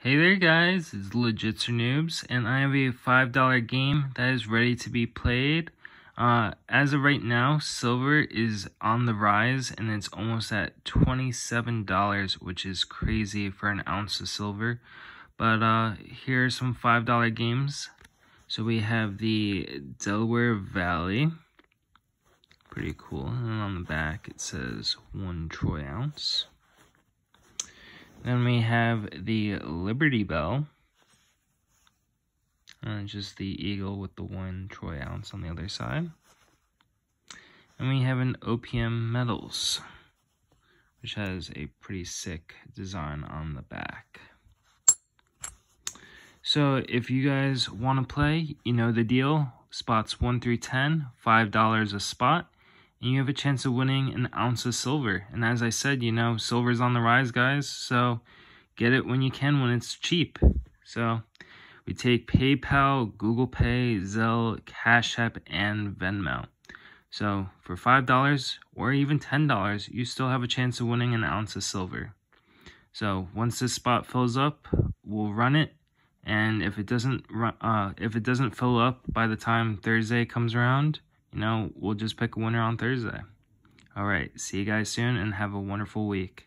Hey there guys, it's Legitzer Noobs, and I have a $5 game that is ready to be played. Uh, as of right now, silver is on the rise, and it's almost at $27, which is crazy for an ounce of silver. But uh, here are some $5 games. So we have the Delaware Valley. Pretty cool. And on the back it says 1 troy ounce. Then we have the Liberty Bell. And just the eagle with the one troy ounce on the other side. And we have an OPM Metals, which has a pretty sick design on the back. So if you guys want to play, you know the deal. Spots 1 through 10, $5 a spot and you have a chance of winning an ounce of silver. And as I said, you know, silver's on the rise, guys. So get it when you can when it's cheap. So we take PayPal, Google Pay, Zelle, Cash App, and Venmo. So for $5 or even $10, you still have a chance of winning an ounce of silver. So once this spot fills up, we'll run it. And if it doesn't run, uh, if it doesn't fill up by the time Thursday comes around, you know, we'll just pick a winner on Thursday. All right, see you guys soon and have a wonderful week.